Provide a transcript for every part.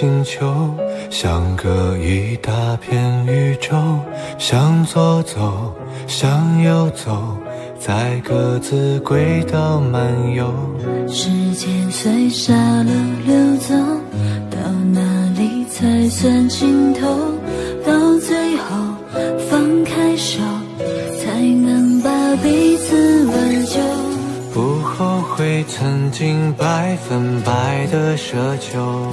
星球，相隔一大片宇宙，向左走，向右走，在各自轨道漫游。时间随沙漏流走，到哪里才算尽头？到最后放开手，才能把彼此挽救。不后悔曾经百分百的奢求，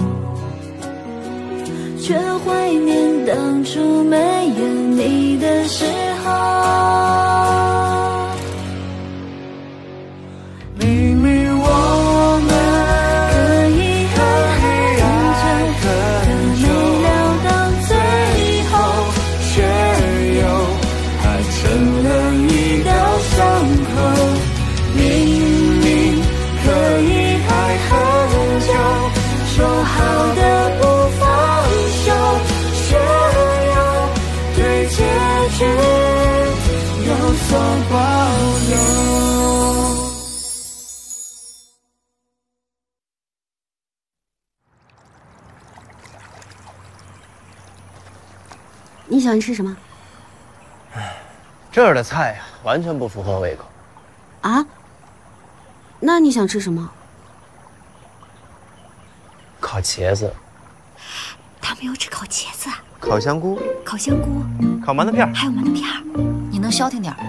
却怀念当初没有你的时候。喜欢吃什么这儿的菜呀，完全不符合胃口。啊？那你想吃什么？烤茄子、他们要吃烤茄子，烤香菇、烤香菇，烤馒头片，还有馒头片。你能消停点儿？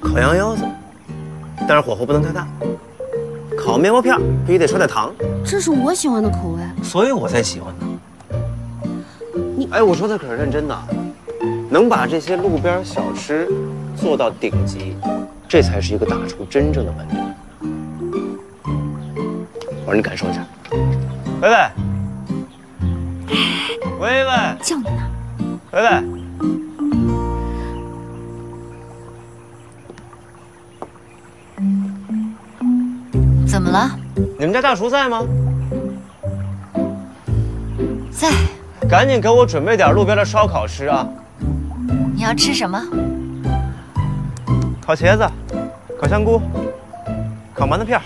烤羊腰子，但是火候不能太大。烤面包片必须得刷点糖，这是我喜欢的口味。所以我才喜欢呢。你哎，我说的可是认真的，能把这些路边小吃做到顶级，这才是一个大厨真正的本领。我让你感受一下。薇薇，薇薇，叫你呢。薇薇，怎么了？你们家大厨在吗？在。赶紧给我准备点路边的烧烤吃啊！你要吃什么？烤茄子，烤香菇，烤馒头片儿，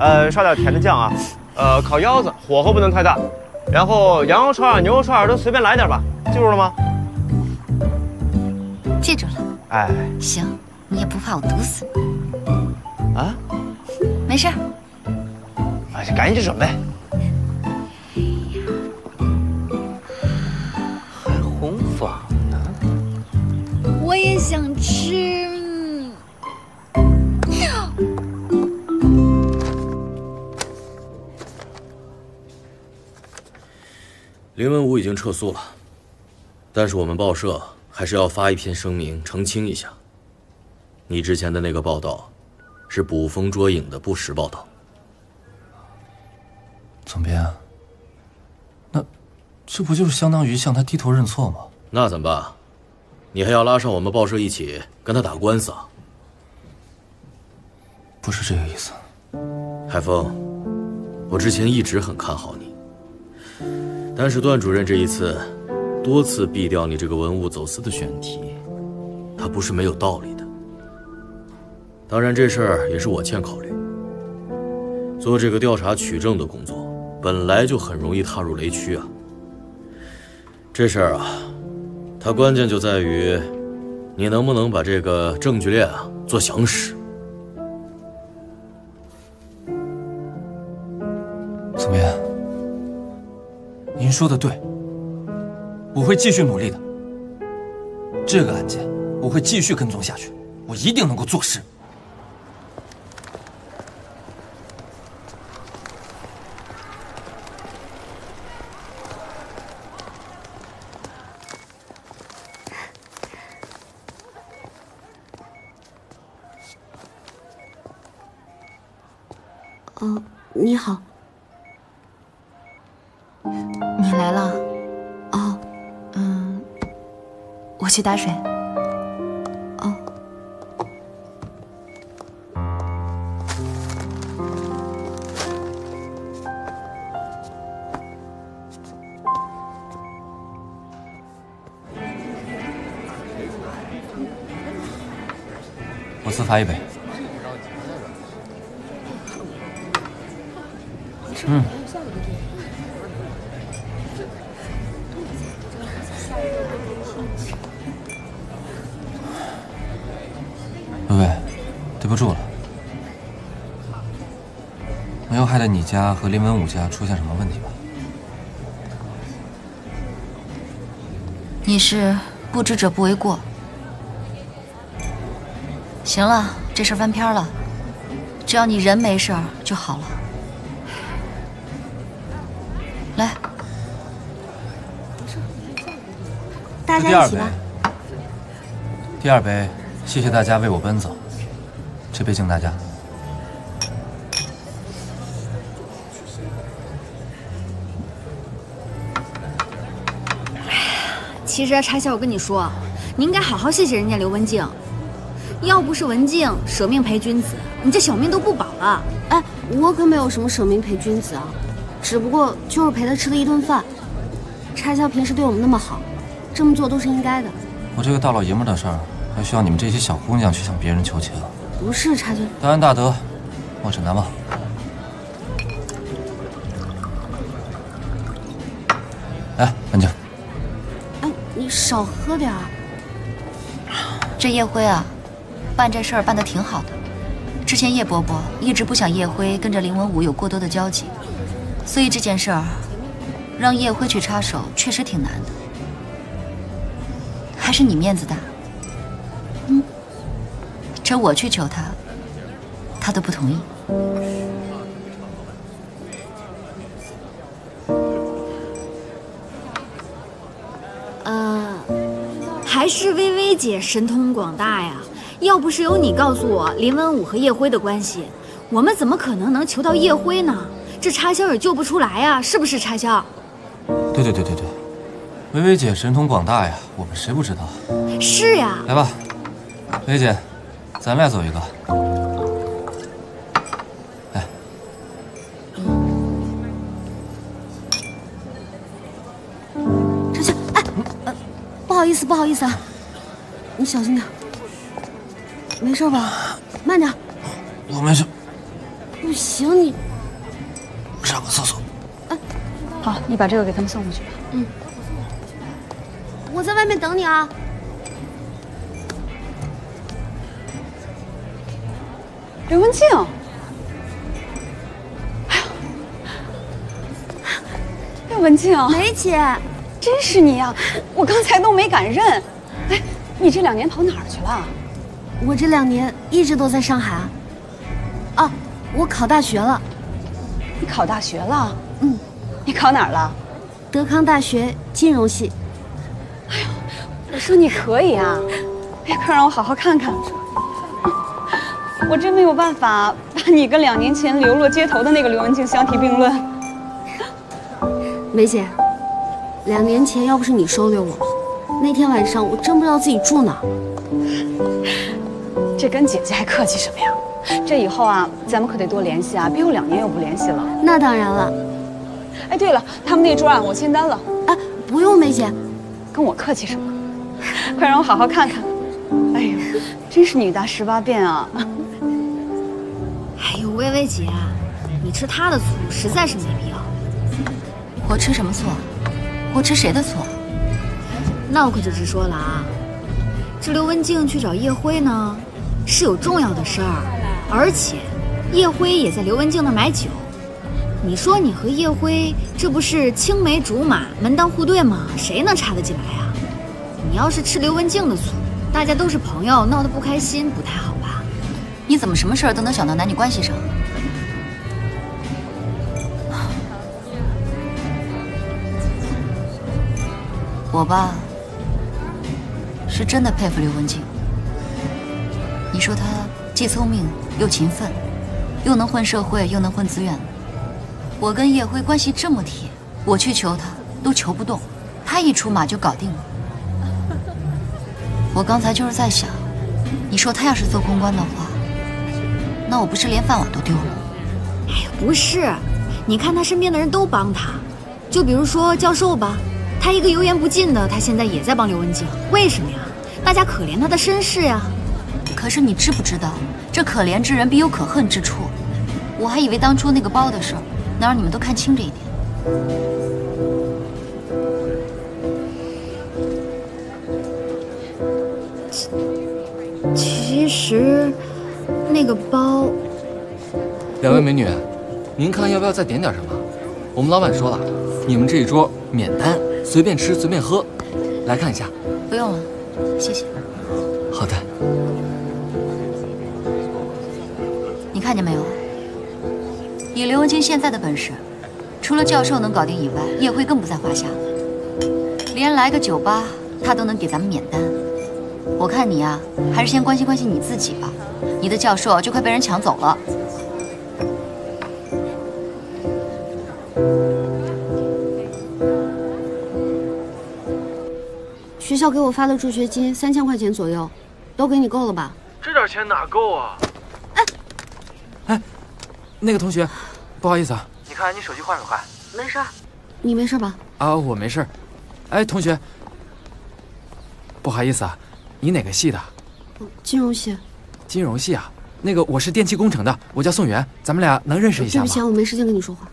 呃，刷点甜的酱啊，呃，烤腰子，火候不能太大，然后羊肉串、牛肉串都随便来点吧，记住了吗？记住了。哎，行，你也不怕我毒死你？啊，没事儿。哎，赶紧去准备。还红坊呢？我也想吃。林文武已经撤诉了，但是我们报社还是要发一篇声明澄清一下，你之前的那个报道是捕风捉影的不实报道。总编，那这不就是相当于向他低头认错吗？那怎么办？你还要拉上我们报社一起跟他打官司啊？不是这个意思。海峰，我之前一直很看好你，但是段主任这一次多次毙掉你这个文物走私的选题，他不是没有道理的。当然，这事儿也是我欠考虑。做这个调查取证的工作，本来就很容易踏入雷区啊。这事儿啊，它关键就在于你能不能把这个证据链啊做详实。怎么样，您说的对，我会继续努力的。这个案件我会继续跟踪下去，我一定能够做事。去打水。哦。我自罚一杯。嗯。害得你家和林文武家出现什么问题吧？你是不知者不为过。行了，这事翻篇了，只要你人没事就好了。来，大家一起吧。，第二杯，谢谢大家为我奔走，这杯敬大家。其实啊差小，我跟你说，你应该好好谢谢人家刘文静，要不是文静舍命陪君子，你这小命都不保了。哎，我可没有什么舍命陪君子啊，只不过就是陪他吃了一顿饭。插销平时对我们那么好，这么做都是应该的。我这个大老爷们的事儿，还需要你们这些小姑娘去向别人求情？不是插销，大恩大德，莫齿难忘。来，文静，哎，少喝点儿。这叶辉啊，办这事儿办得挺好的。之前叶伯伯一直不想叶辉跟着林文武有过多的交集，所以这件事儿让叶辉去插手，确实挺难的。还是你面子大。嗯，这我去求他，他都不同意。姐神通广大呀！要不是有你告诉我林文武和叶辉的关系，我们怎么可能能求到叶辉呢？这插销也救不出来呀，是不是插销？对对对对对，薇薇姐神通广大呀，我们谁不知道？是呀，来吧，薇薇姐，咱俩走一个。哎，插销，哎，呃，不好意思，不好意思啊，你小心点。没事吧？慢点。我没事，不行，你上个厕所。哎好，你把这个给他们送回去吧。嗯我在外面等你啊。刘文静，哎呦，哎文静，梅姐，真是你呀、我刚才都没敢认。哎，你这两年跑哪儿去了？我这两年一直都在上海啊。哦，我考大学了，你考大学了？嗯，你考哪儿了？德康大学金融系。哎呦我说你可以啊，哎，快让我好好看看。我真没有办法把你跟两年前流落街头的那个刘文静相提并论。梅姐，两年前要不是你收留我，那天晚上我真不知道自己住哪儿。这跟姐姐还客气什么呀？这以后啊，咱们可得多联系啊，别有两年又不联系了。那当然了，哎，对了，他们那桌啊，我签单了，哎，不用梅姐，跟我客气什么？快让我好好看看。哎呦，真是女大十八变啊！哎呦，薇薇姐，你吃他的醋实在是没必要。我吃什么醋啊？我吃谁的醋啊？那我可就直说了啊，这刘文静去找叶辉呢，是有重要的事儿，而且叶辉也在刘文静那买酒。你说你和叶辉这不是青梅竹马、门当户对吗？谁能插得进来啊？你要是吃刘文静的醋，大家都是朋友，闹得不开心不太好吧？你怎么什么事儿都能想到男女关系上？我吧，是真的佩服刘文静。你说她既聪明又勤奋，又能混社会又能混资源。我跟叶辉关系这么铁，我去求她都求不动，她一出马就搞定了。我刚才就是在想，你说她要是做公关的话，那我不是连饭碗都丢了？哎呀，不是，你看他身边的人都帮他，就比如说教授吧，他一个油盐不进的，他现在也在帮刘文静，为什么呀？大家可怜他的身世呀。可是你知不知道，这可怜之人必有可恨之处？我还以为当初那个包的事儿，能让你们都看清这一点。其实，那个包，两位美女，您看要不要再点点什么？我们老板说了，你们这一桌免单，随便吃随便喝。来看一下。不用了，谢谢。好的。你看见没有？以刘文清现在的本事，除了教授能搞定以外，叶辉更不在话下。连来个酒吧，他都能给咱们免单。我看你啊，还是先关心关心你自己吧。你的教授就快被人抢走了。学校给我发的助学金三千块钱左右，都给你够了吧？这点钱哪够啊？哎，哎那个同学，不好意思啊。你看你手机坏没坏？没事，你没事吧？啊，我没事。哎，同学，不好意思啊，你哪个系的？金融系。金融系啊？那个我是电气工程的，我叫宋元，咱们俩能认识一下吗？对不起啊，我没时间跟你说话。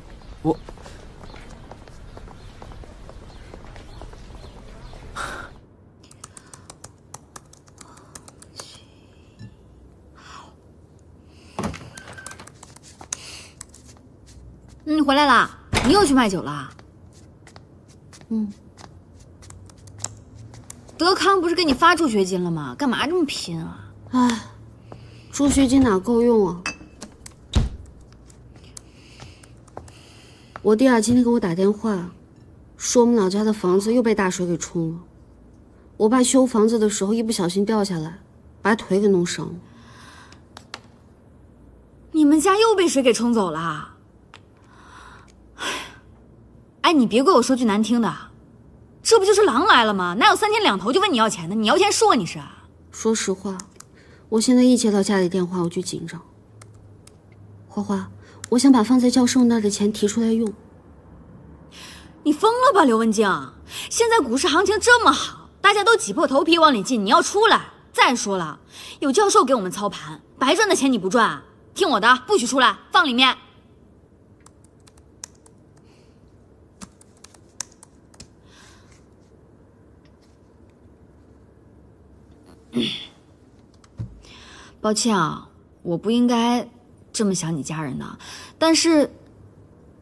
回来啦？你又去卖酒了？嗯。德康不是给你发助学金了吗？干嘛这么拼啊？唉，助学金哪够用啊？我弟啊，今天给我打电话，说我们老家的房子又被大水给冲了。我爸修房子的时候一不小心掉下来，把腿给弄伤了。你们家又被水给冲走了？哎，你别怪我说句难听的，这不就是狼来了吗？哪有三天两头就问你要钱的？你要钱说你是？说实话，我现在一接到家里电话我就紧张。花花，我想把放在教授那儿的钱提出来用。你疯了吧，刘文静？现在股市行情这么好，大家都挤破头皮往里进，你要出来？再说了，有教授给我们操盘，白赚的钱你不赚？听我的，不许出来，放里面。抱歉啊，我不应该这么想你家人的，但是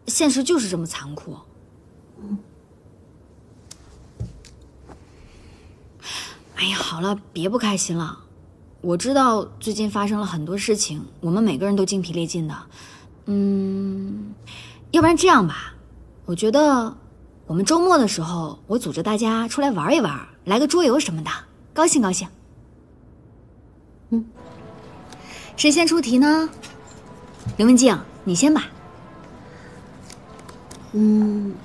现实就是这么残酷。哎呀，好了，别不开心了。我知道最近发生了很多事情，我们每个人都精疲力尽的。嗯，要不然这样吧，我觉得我们周末的时候，我组织大家出来玩一玩，来个桌游什么的，高兴高兴。嗯，谁先出题呢？刘文静，你先吧。嗯，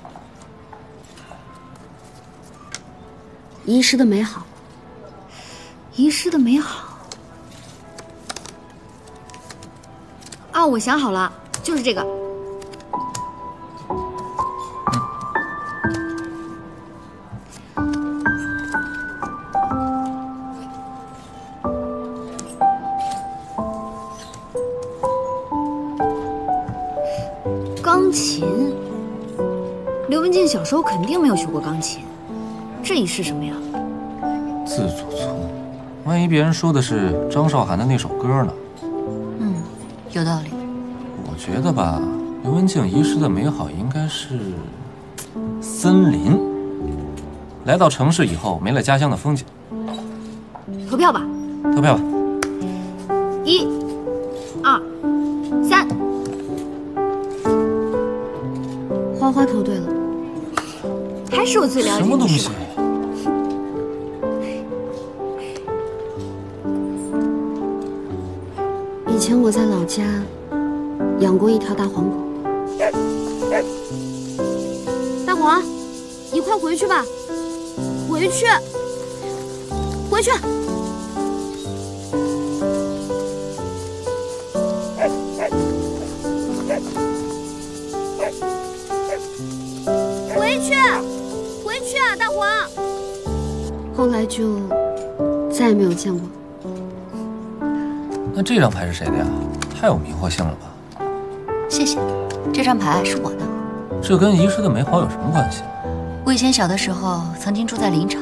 遗失的美好。遗失的美好。啊，我想好了，就是这个。小时候肯定没有学过钢琴，这一是什么呀？自作聪明，万一别人说的是张韶涵的那首歌呢？嗯，有道理。我觉得吧，刘文静遗失的美好应该是森林。来到城市以后，没了家乡的风景。投票吧，投票吧。最了解你。什么东西？以前我在老家养过一条大黄狗。大黄，你快回去吧，回去，回去。去啊，大黄。后来就再也没有见过。那这张牌是谁的呀？太有迷惑性了吧！谢谢。这张牌是我的。这跟遗失的美好有什么关系？我以前小的时候曾经住在林场，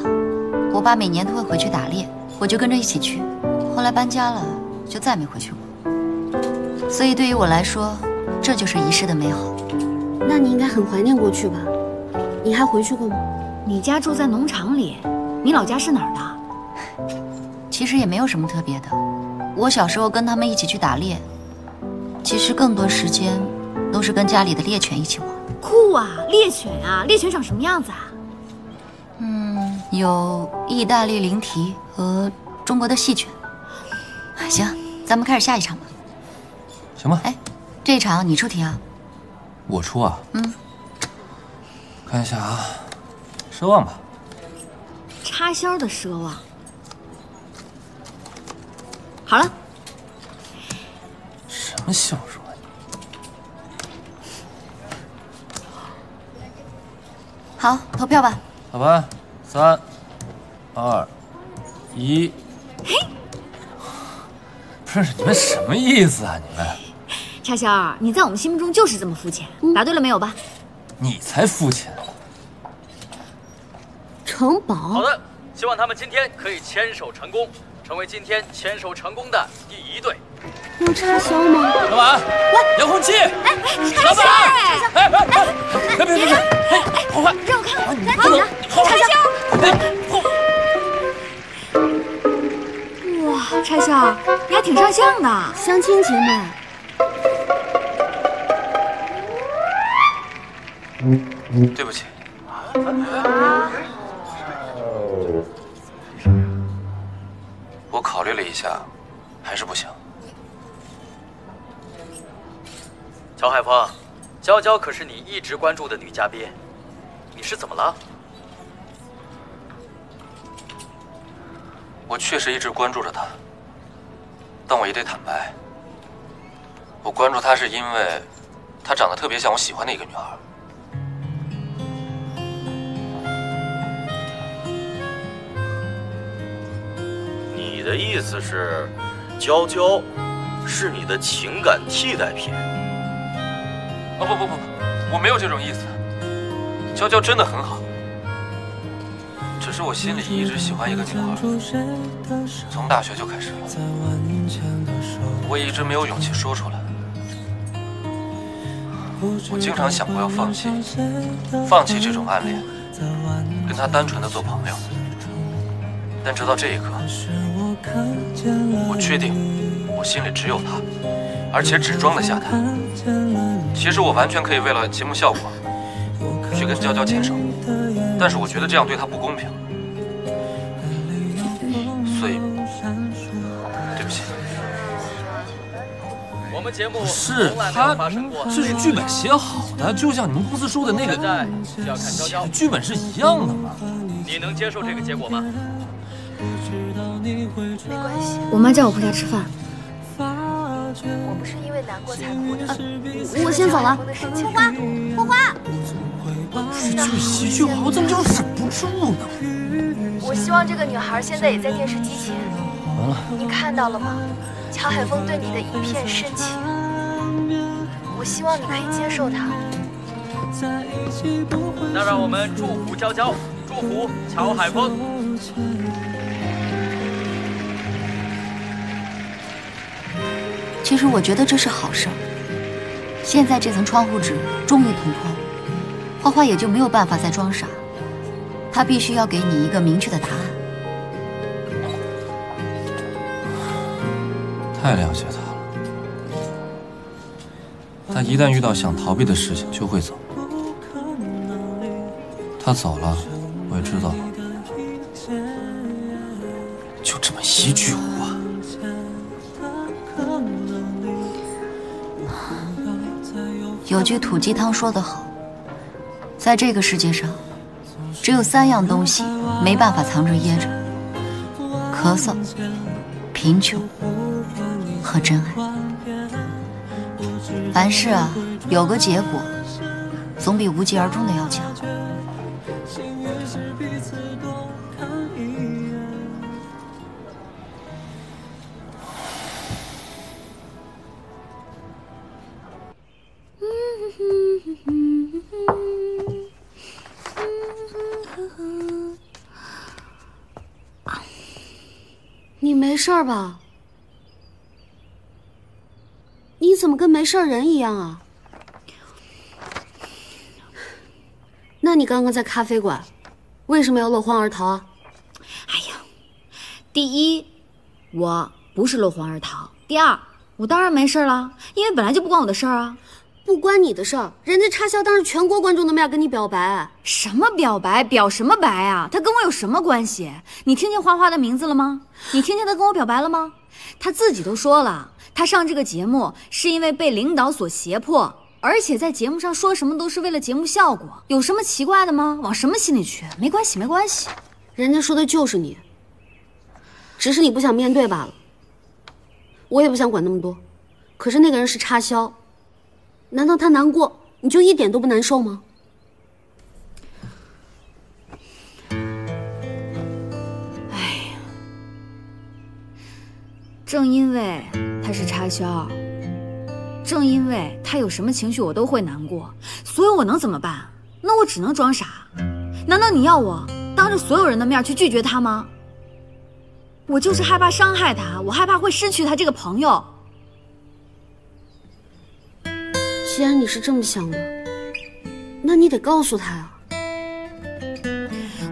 我爸每年都会回去打猎，我就跟着一起去。后来搬家了，就再没回去过。所以对于我来说，这就是遗失的美好。那你应该很怀念过去吧？你还回去过吗？你家住在农场里，你老家是哪儿的？其实也没有什么特别的。我小时候跟他们一起去打猎，其实更多时间都是跟家里的猎犬一起玩。酷啊，猎犬啊，猎犬长什么样子啊？嗯，有意大利灵缇和中国的细犬。行，咱们开始下一场吧。行吧。哎，这一场你出题啊？我出啊？嗯。看一下啊，奢望吧。插销的奢望。好了。什么笑容啊？好，投票吧。好吧，三、二、一。嘿，不是你们什么意思啊？你们。插销，你在我们心目中就是这么肤浅。答对了没有吧？你才肤浅。城堡。好的，希望他们今天可以牵手成功，成为今天牵手成功的第一对。有插销吗？老板，来遥控器。哎哎，老板，哎哎哎，别别别，哎！让我看，来，你好，插销。哇，插销，你还挺上相的，相亲节目。对不起。我考虑了一下，还是不行。乔海峰，娇娇可是你一直关注的女嘉宾，你是怎么了？我确实一直关注着她，但我也得坦白，我关注她是因为她长得特别像我喜欢的一个女孩。你的意思是，娇娇是你的情感替代品？哦不不不不，我没有这种意思。娇娇真的很好，只是我心里一直喜欢一个女孩，从大学就开始了，我也一直没有勇气说出来。我经常想过要放弃，放弃这种暗恋，跟她单纯的做朋友。但直到这一刻，我确定我心里只有他，而且只装得下他。其实我完全可以为了节目效果去跟娇娇牵手，但是我觉得这样对她不公平，所以对不起。我们节目是他，这是剧本写好的，就像你们公司说的那个现在就要看娇娇剧本是一样的嘛。你能接受这个结果吗？没关系，我妈叫我回家吃饭。我不是因为难过才哭的。呃、我先走了。花花，花花，这句喜剧好，怎么就忍不住呢？我希望这个女孩现在也在电视机前。完了，你看到了吗？乔海峰对你的一片深情。我希望你可以接受他。那让我们祝福娇娇，祝福乔海峰。其实我觉得这是好事。现在这层窗户纸终于捅破了，花花也就没有办法再装傻。他必须要给你一个明确的答案。太了解他了，他一旦遇到想逃避的事情就会走。他走了，我也知道了。就这么一句话。有句土鸡汤说得好，在这个世界上，只有三样东西没办法藏着掖着：咳嗽、贫穷和真爱。凡事啊，有个结果，总比无疾而终的要强。事吧？你怎么跟没事人一样啊？那你刚刚在咖啡馆，为什么要落荒而逃啊？哎呀，第一，我不是落荒而逃；第二，我当然没事了，因为本来就不关我的事儿啊。不关你的事儿，人家插销当着全国观众的面跟你表白，什么表白？表什么白啊？他跟我有什么关系？你听见花花的名字了吗？你听见他跟我表白了吗？他自己都说了，他上这个节目是因为被领导所胁迫，而且在节目上说什么都是为了节目效果，有什么奇怪的吗？往什么心里去？没关系，没关系，人家说的就是你，只是你不想面对罢了。我也不想管那么多，可是那个人是插销。难道他难过，你就一点都不难受吗？哎呀，正因为他是插销，正因为他有什么情绪我都会难过，所以我能怎么办？那我只能装傻。难道你要我当着所有人的面去拒绝他吗？我就是害怕伤害他，我害怕会失去他这个朋友。既然你是这么想的，那你得告诉他呀。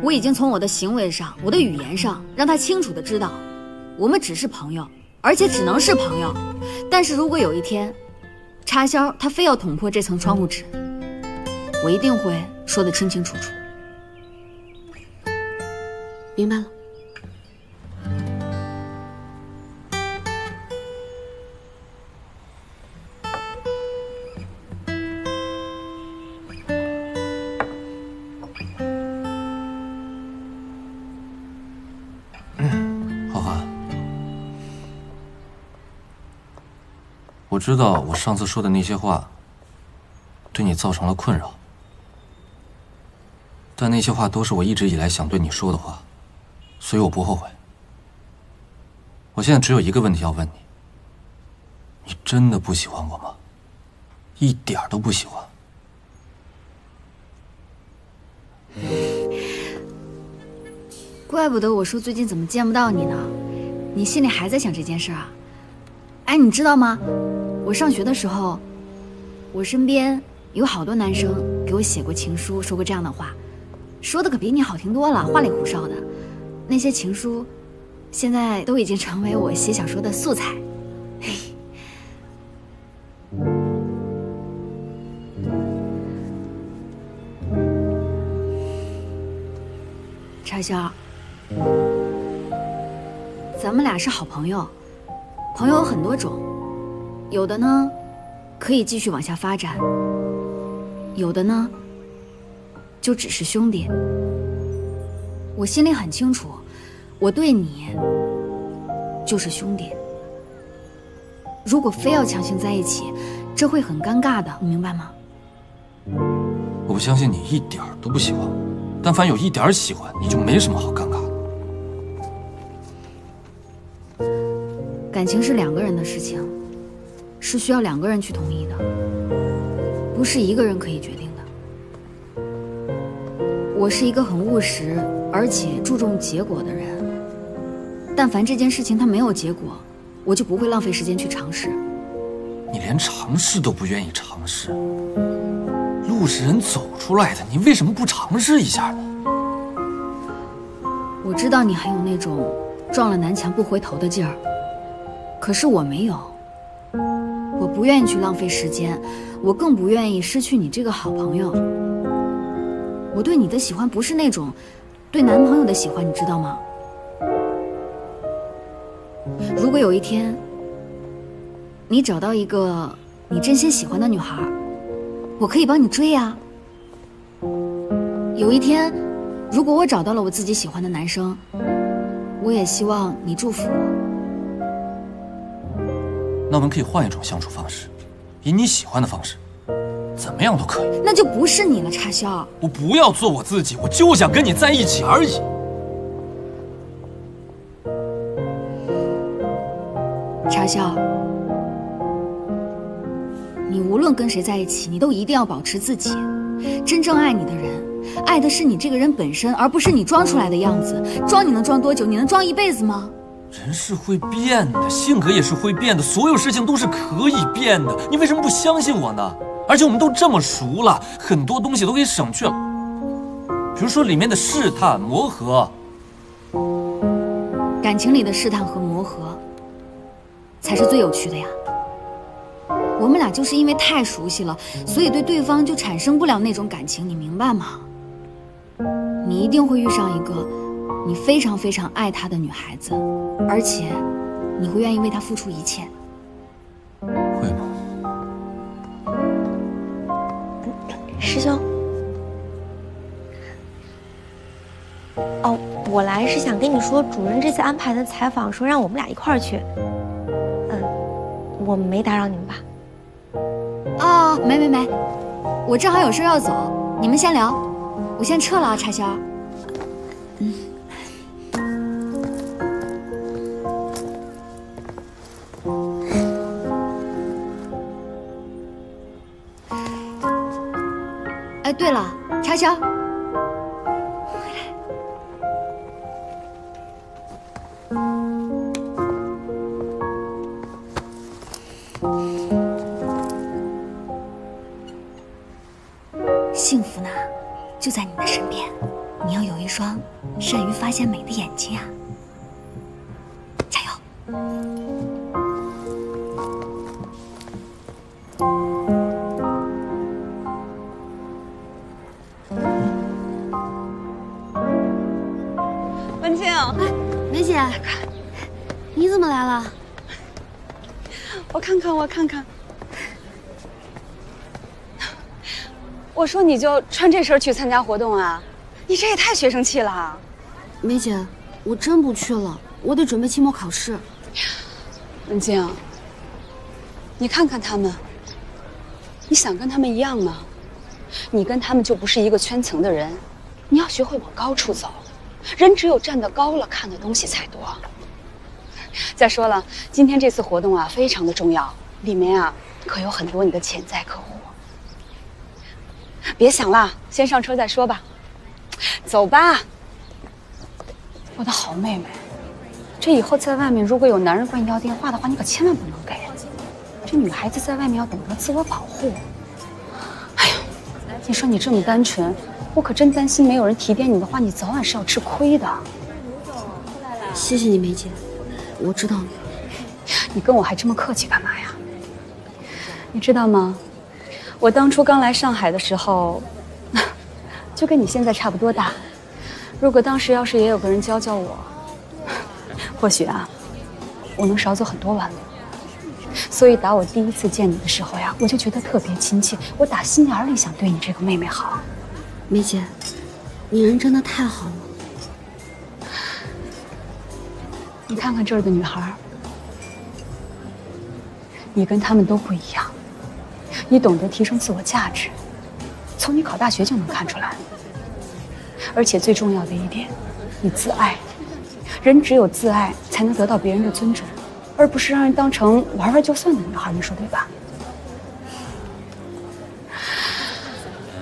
我已经从我的行为上、我的语言上，让他清楚的知道，我们只是朋友，而且只能是朋友。但是如果有一天，插销他非要捅破这层窗户纸，我一定会说的清清楚楚。明白了。我知道我上次说的那些话，对你造成了困扰，但那些话都是我一直以来想对你说的话，所以我不后悔。我现在只有一个问题要问你：你真的不喜欢我吗？一点都不喜欢？怪不得我说最近怎么见不到你呢，你心里还在想这件事啊？哎，你知道吗？我上学的时候，我身边有好多男生给我写过情书，说过这样的话，说的可比你好听多了，花里胡哨的。那些情书，现在都已经成为我写小说的素材。嘿，插销，咱们俩是好朋友，朋友有很多种。有的呢，可以继续往下发展；有的呢，就只是兄弟。我心里很清楚，我对你就是兄弟。如果非要强行在一起，这会很尴尬的，你明白吗？我不相信你一点都不喜欢我，但凡有一点喜欢，你就没什么好尴尬的。感情是两个人的事情。是需要两个人去同意的，不是一个人可以决定的。我是一个很务实而且注重结果的人，但凡这件事情它没有结果，我就不会浪费时间去尝试。你连尝试都不愿意尝试，路是人走出来的，你为什么不尝试一下呢？我知道你还有那种撞了南墙不回头的劲儿，可是我没有。不愿意去浪费时间，我更不愿意失去你这个好朋友。我对你的喜欢不是那种对男朋友的喜欢，你知道吗？如果有一天你找到一个你真心喜欢的女孩，我可以帮你追呀。有一天，如果我找到了我自己喜欢的男生，我也希望你祝福我。那我们可以换一种相处方式，以你喜欢的方式，怎么样都可以。那就不是你了，插销。我不要做我自己，我就想跟你在一起而已。插销，你无论跟谁在一起，你都一定要保持自己。真正爱你的人，爱的是你这个人本身，而不是你装出来的样子。装你能装多久？你能装一辈子吗？人是会变的，性格也是会变的，所有事情都是可以变的。你为什么不相信我呢？而且我们都这么熟了，很多东西都给省去了，比如说里面的试探、磨合。感情里的试探和磨合，才是最有趣的呀。我们俩就是因为太熟悉了，所以对对方就产生不了那种感情，你明白吗？你一定会遇上一个你非常非常爱他的女孩子，而且你会愿意为他付出一切。会吗？师兄。哦，我来是想跟你说，主任这次安排的采访，说让我们俩一块儿去。嗯，我没打扰你们吧？啊，没没没，我正好有事要走，你们先聊，我先撤了啊，茶仙儿。对了，茶仙儿。幸福呢，就在你的身边。你要有一双善于发现美的眼睛啊！加油！梅姐，你怎么来了？我看看，我看看。我说你就穿这身去参加活动啊？你这也太学生气了。梅姐，我真不去了，我得准备期末考试。文静，你看看他们，你想跟他们一样吗？你跟他们就不是一个圈层的人，你要学会往高处走。人只有站得高了，看的东西才多。再说了，今天这次活动啊，非常的重要，里面啊，可有很多你的潜在客户。别想了，先上车再说吧。走吧，我的好妹妹。这以后在外面，如果有男人管你要电话的话，你可千万不能给。这女孩子在外面要懂得自我保护。哎呀，你说你这么单纯，我可真担心没有人提点你的话，你早晚是要吃亏的。谢谢你，梅姐，我知道了。你跟我还这么客气干嘛呀？你知道吗？我当初刚来上海的时候，就跟你现在差不多大。如果当时要是也有个人教教我，或许啊，我能少走很多弯路。所以打我第一次见你的时候呀，我就觉得特别亲切，我打心眼里想对你这个妹妹好。梅姐，你人真的太好了。你看看这儿的女孩，你跟她们都不一样。你懂得提升自我价值，从你考大学就能看出来。而且最重要的一点，你自爱。人只有自爱，才能得到别人的尊重，而不是让人当成玩玩就算的女孩。你说对吧？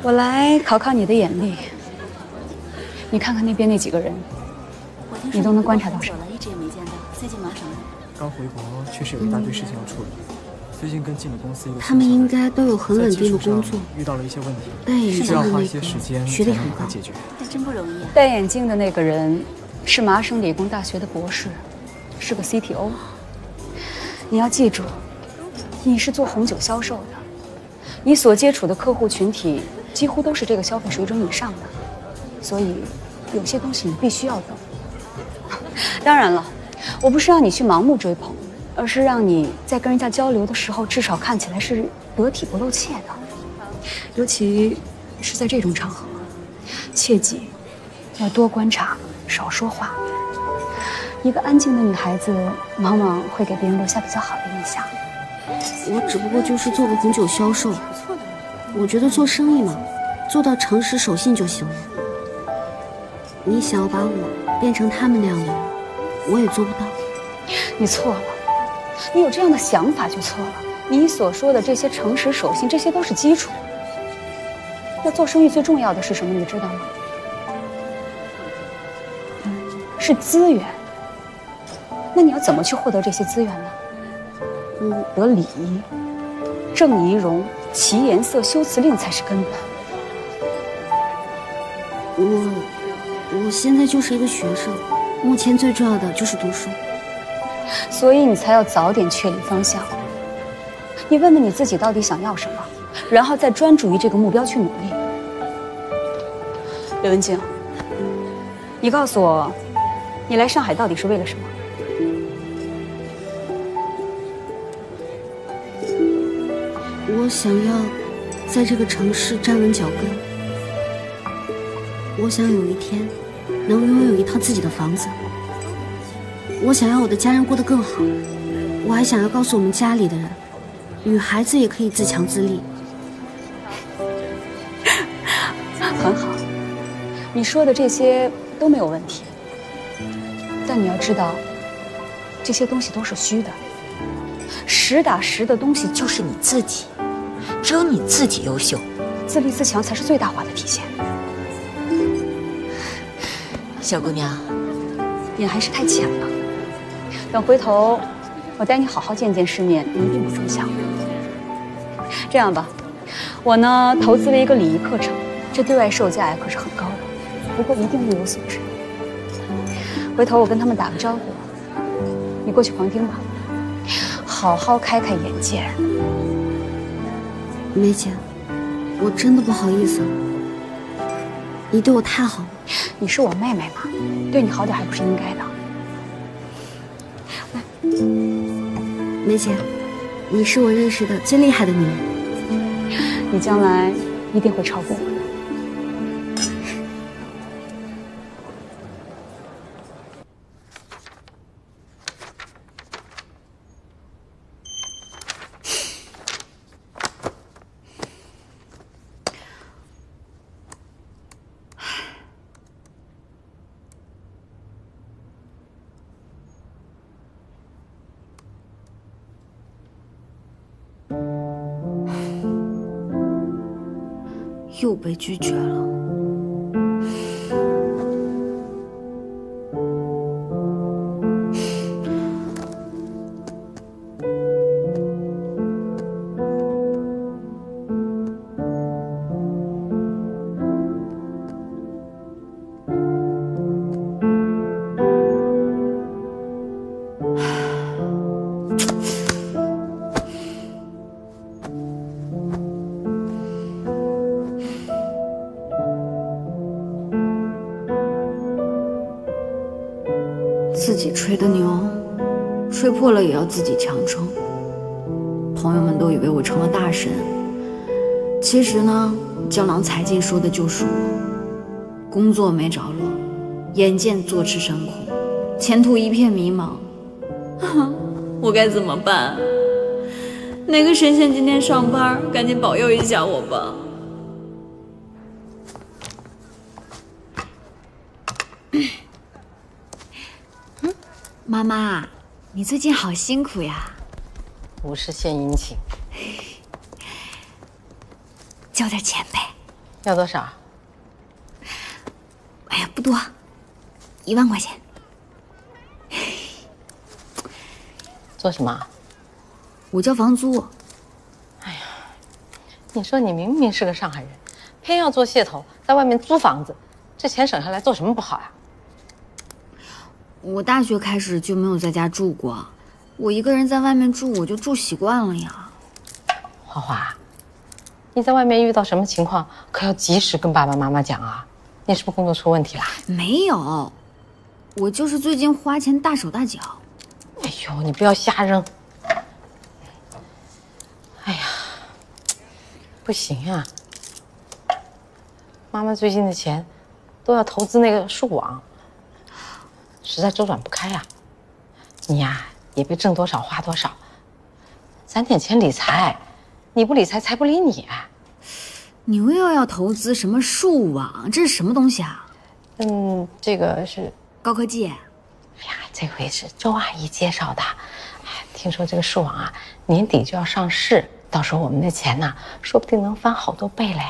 我来考考你的眼力。你看看那边那几个人，你都能观察到什么？一直也没见到，最近忙什么？刚回国，确实有一大堆事情要处理。最近跟进了公司一个，他们应该都有很稳定的工作。遇到了一些问题，戴眼镜的那个学历很高，这真不容易啊。戴眼镜的那个人是麻省理工大学的博士，是个 CTO。你要记住，你是做红酒销售的，你所接触的客户群体几乎都是这个消费水准以上的，所以有些东西你必须要懂。当然了，我不是让你去盲目追捧。而是让你在跟人家交流的时候，至少看起来是得体不露怯的，尤其是在这种场合，切记要多观察，少说话。一个安静的女孩子，往往会给别人留下比较好的印象。我只不过就是做个红酒销售，我觉得做生意嘛，做到诚实守信就行了。你想要把我变成他们那样的人，我也做不到。你错了。你有这样的想法就错了。你所说的这些诚实守信，这些都是基础。那做生意最重要的是什么？你知道吗？是资源。那你要怎么去获得这些资源呢？嗯，得礼仪、正仪容、齐颜色、修辞令才是根本。我，我现在就是一个学生，目前最重要的就是读书，所以你才要早点确立方向。你问问你自己到底想要什么，然后再专注于这个目标去努力。刘文静，你告诉我，你来上海到底是为了什么？我想要在这个城市站稳脚跟。我想有一天能拥有一套自己的房子。我想要我的家人过得更好。我还想要告诉我们家里的人，女孩子也可以自强自立。很好，你说的这些都没有问题。但你要知道，这些东西都是虚的。实打实的东西就是你自己。只有你自己优秀，自立自强才是最大化的体现。小姑娘，眼还是太浅了。等回头，我带你好好见见世面，你一定个风向。这样吧，我呢投资了一个礼仪课程，这对外售价呀可是很高的，不过一定物有所值。回头我跟他们打个招呼，你过去旁听吧，好好开开眼界。梅姐，我真的不好意思。你对我太好了，你是我妹妹嘛，对你好点还不是应该的。来，梅姐，你是我认识的最厉害的女人，你将来一定会超过我。拒绝自己强撑。朋友们都以为我成了大神，其实呢，江郎才尽说的就是我。工作没着落，眼见坐吃山空，前途一片迷茫，我该怎么办？哪个神仙今天上班？赶紧保佑一下我吧！妈妈，你最近好辛苦呀！不是献殷勤，交点钱呗。要多少？哎呀，不多，一万块钱。做什么？我交房租。哎呀，你说你明明是个上海人，偏要做蟹头，在外面租房子，这钱省下来做什么不好呀？我大学开始就没有在家住过，我一个人在外面住，我就住习惯了呀。花花，你在外面遇到什么情况，可要及时跟爸爸妈妈讲啊！你是不是工作出问题了？没有，我就是最近花钱大手大脚。哎呦，你不要瞎扔！哎呀，不行啊！妈妈最近的钱都要投资那个树网。实在周转不开呀，你呀也别挣多少花多少，攒点钱理财，你不理财财不理你。啊你又要要投资什么树网？这是什么东西啊？嗯，这个是高科技。哎呀，这回是周阿姨介绍的。哎，听说这个树网啊年底就要上市，到时候我们的钱呢说不定能翻好多倍嘞。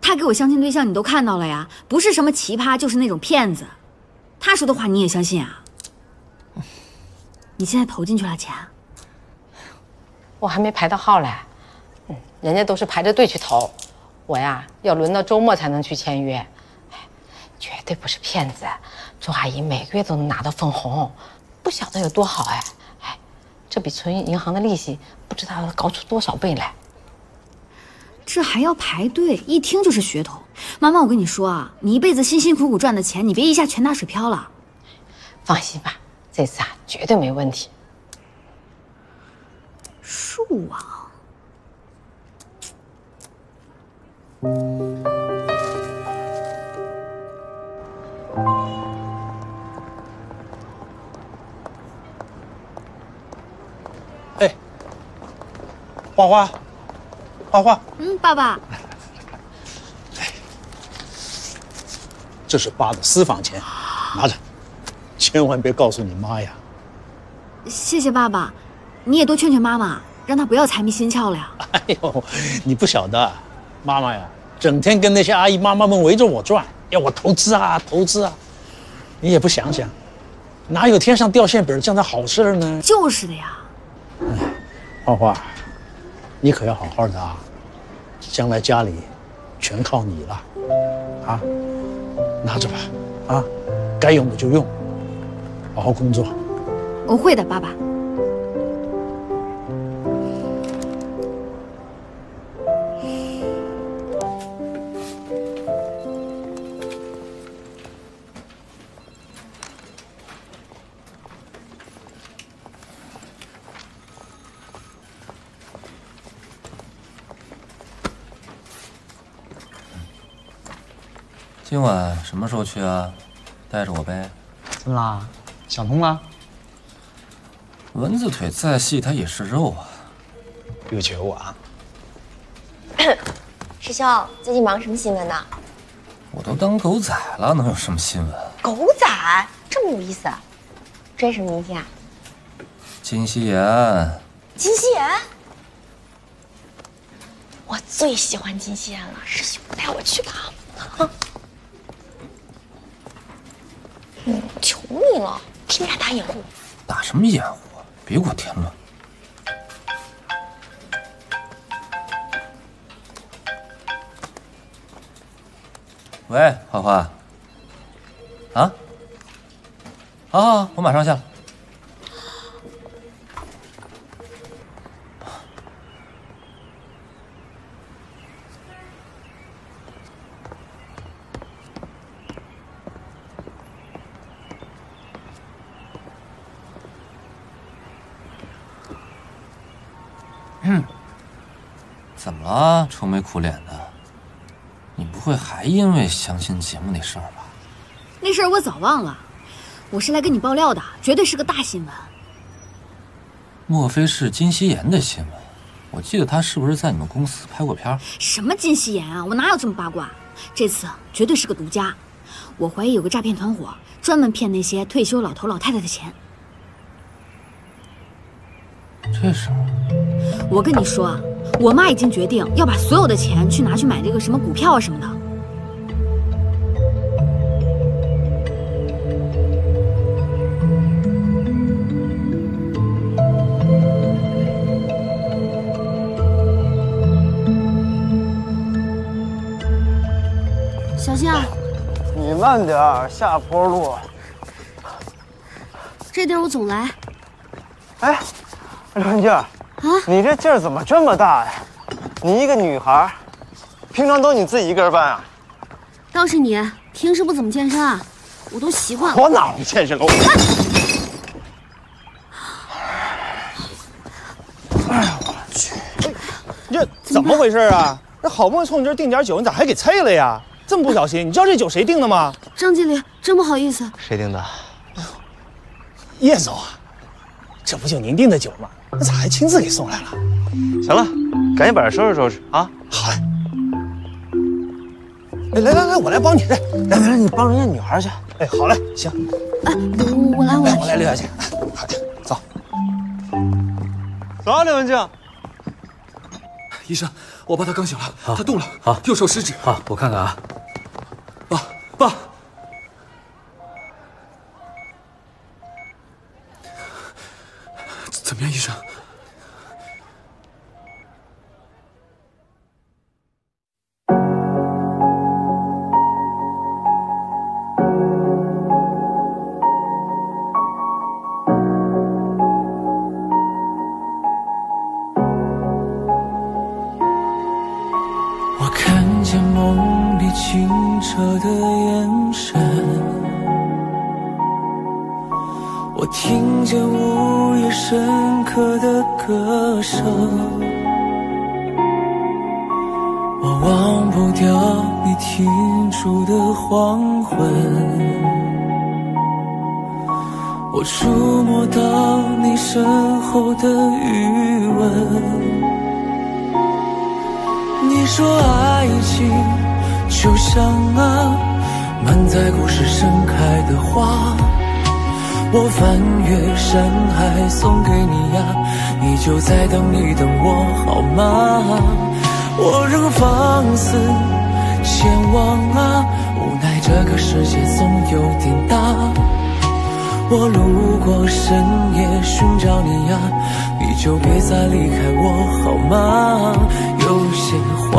太他给我相亲对象你都看到了呀，不是什么奇葩，就是那种骗子。他说的话你也相信啊？你现在投进去了钱？我还没排到号嘞，嗯，人家都是排着队去投，我呀要轮到周末才能去签约。绝对不是骗子，周阿姨每个月都能拿到分红，不晓得有多好哎。哎，这比存银行的利息不知道要高出多少倍来。这还要排队，一听就是噱头。妈妈，我跟你说啊，你一辈子辛辛苦苦赚的钱，你别一下全打水漂了。放心吧，这次啊绝对没问题。树王，哎，花花，花花，嗯，爸爸，这是爸的私房钱，拿着，千万别告诉你妈呀。谢谢爸爸，你也多劝劝妈妈，让她不要财迷心窍了呀。哎呦，你不晓得，妈妈呀，整天跟那些阿姨妈妈们围着我转，要我投资啊，投资啊。你也不想想，哪有天上掉馅饼这样的好事呢？就是的呀。花花，你可要好好的啊，将来家里全靠你了，啊，拿着吧，啊，该用的就用，好好工作。我会的，爸爸。今晚什么时候去啊？带着我呗。怎么啦？想通了？蚊子腿再细，它也是肉啊。有觉悟啊！师兄，最近忙什么新闻呢？我都当狗仔了，能有什么新闻？狗仔这么有意思，追什么明星啊？金希妍。金希妍，我最喜欢金希妍了，师兄带我去吧。你了，替你俩打掩护。打什么掩护？别给我添乱。喂，花花。啊？好好好，我马上下。来，了？愁眉苦脸的，你不会还因为相亲节目那事儿吧？那事儿我早忘了，我是来跟你爆料的，绝对是个大新闻。莫非是金希妍的新闻？我记得她是不是在你们公司拍过片？什么金希妍啊？我哪有这么八卦？这次绝对是个独家，我怀疑有个诈骗团伙专门骗那些退休老头老太太的钱。这事儿，我跟你说啊，我妈已经决定要把所有的钱去拿去买这个什么股票啊什么的。小心啊！你慢点儿，下坡路。这地儿我总来。哎，刘文静，啊，你这劲儿怎么这么大呀？你一个女孩，平常都你自己一个人搬啊？倒是你平时不怎么健身啊，我都习惯了。我哪不健身了？哎呀，我去！你这怎么回事啊？这好不容易从你这儿订点酒，你咋还给退了呀？这么不小心，你知道这酒谁订的吗？张经理，真不好意思。谁订的？叶总啊，这不就您订的酒吗？那咋还亲自给送来了？行了赶紧把这收拾收拾啊。好嘞。来来来我来帮你来来来你帮人家女孩去。哎好嘞行。哎我来我来。我来刘小姐好的走。走啊刘文静。医生我爸他刚醒了他动了右手食指。好我看看啊。爸爸。怎么样医生？等一等我好吗？我仍放肆前往啊无奈这个世界总有点大。我路过深夜寻找你啊你就别再离开我好吗？有些话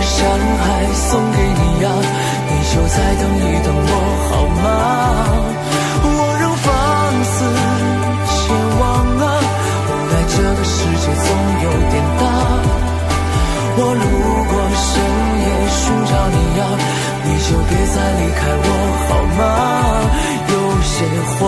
山海送给你呀你就再等一等我好吗？我仍放肆前往啊无奈这个世界总有点大。我路过深夜寻找你呀你就别再离开我好吗？有些话